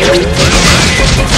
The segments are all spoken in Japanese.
Let's go.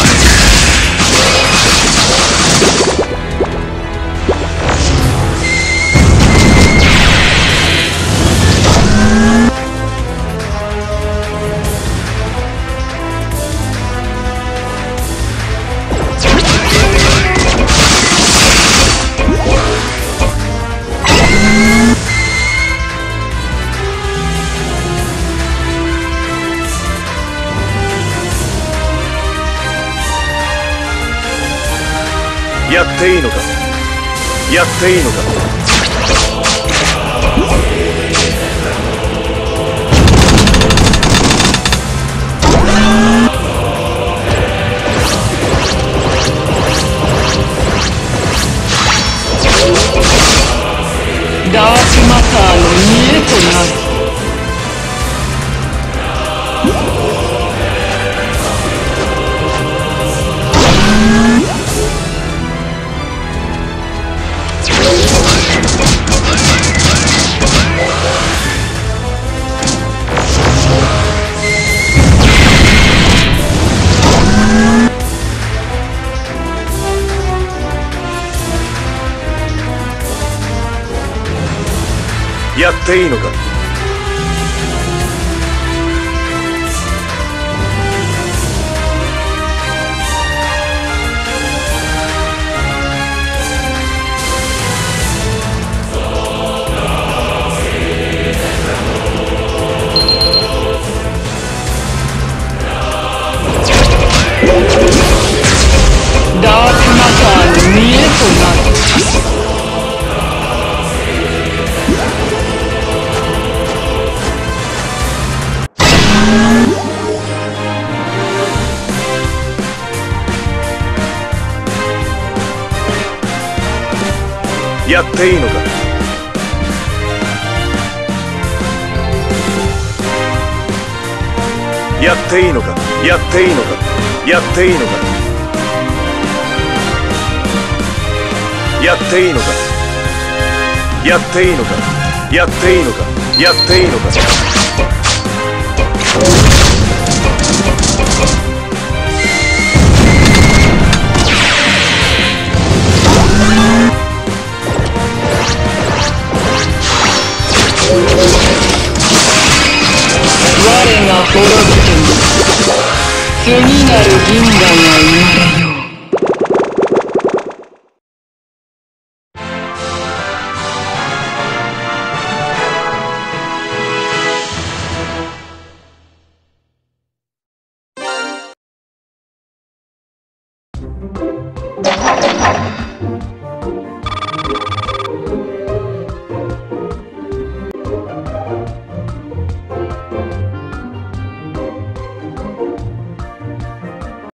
やっていいのか。やっていいのか。やっていいのか？やっていいのか？やっていいのか？やっていいのか？やっていいのか？やっていいのか？やっていいのか？やっていいのか？やっていいのか？滅びても次なる銀河が生まれよ